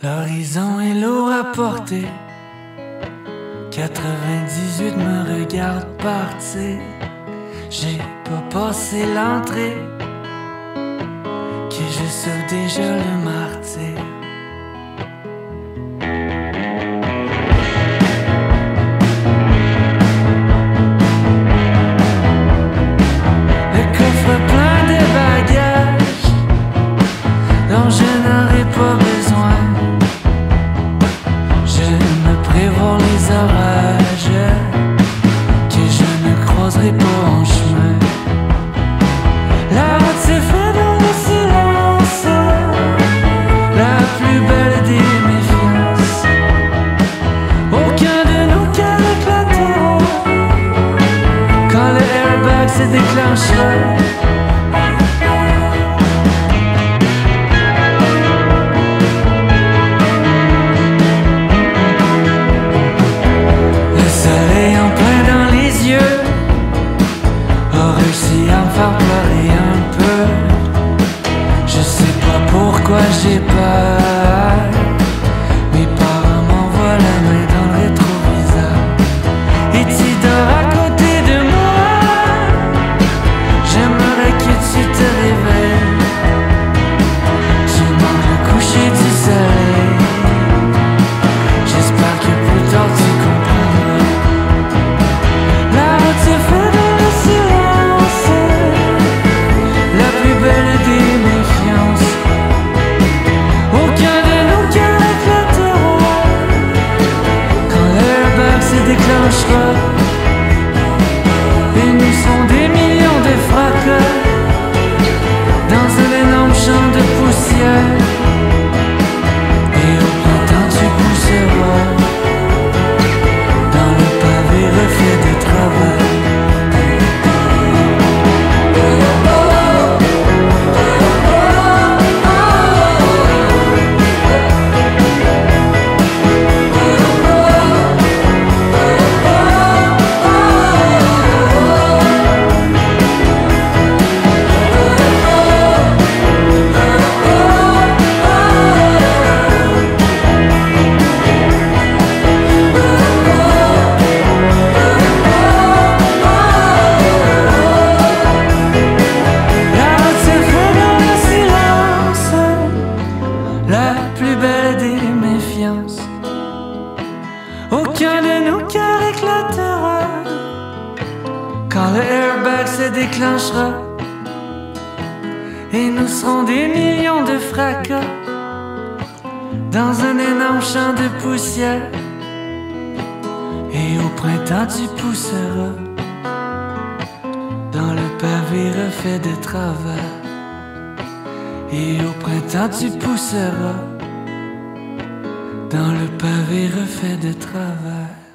L'horizon est lourd à porter. 98 me regarde partir. J'ai pas passé l'entrée. Que je sauve déjà le martyr. Les orages que je ne croiserai pas en chemin. La route s'est faite dans le silence, la plus belle des méfiances. Aucun de nous qu'à éclater quand le airbag se déclenchera. L'airbag se déclenchera. Aucun de nous cœurs éclatera quand le airbag se déclenchera. Et nous serons des millions de fracas dans un énorme champ de poussière. Et au printemps tu pousseras dans le pavé refait de travers. Et au printemps tu pousseras dans le pavé refait de travers.